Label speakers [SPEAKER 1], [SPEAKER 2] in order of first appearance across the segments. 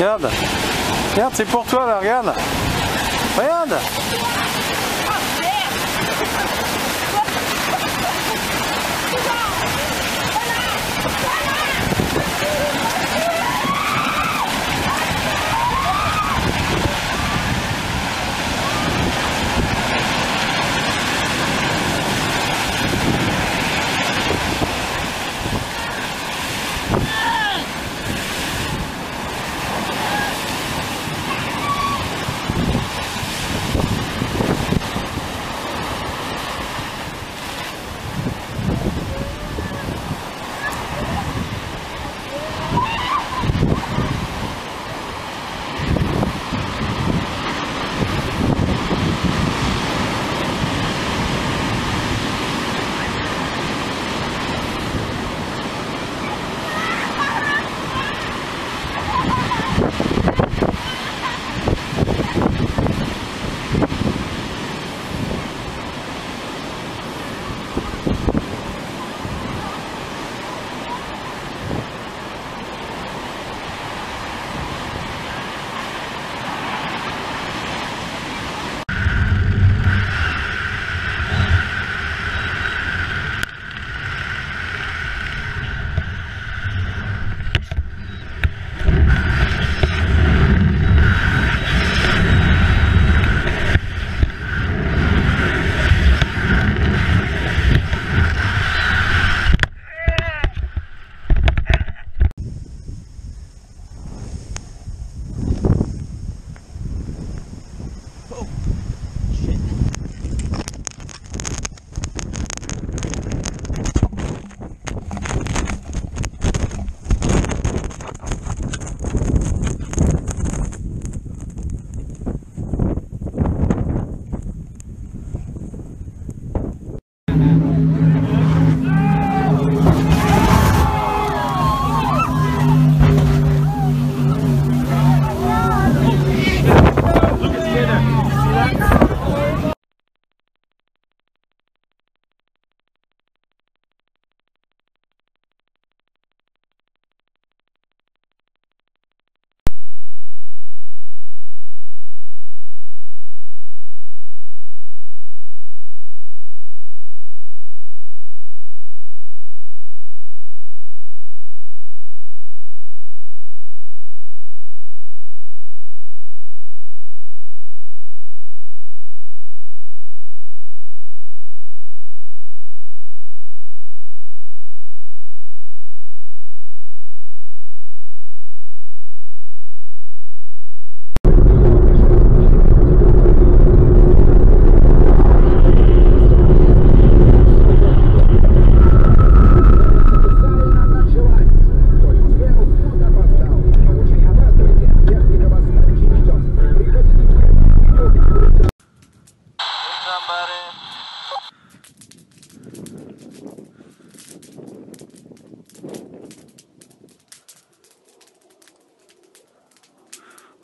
[SPEAKER 1] Regarde. Regarde, c'est pour toi là, regarde. Regarde.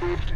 [SPEAKER 2] safety.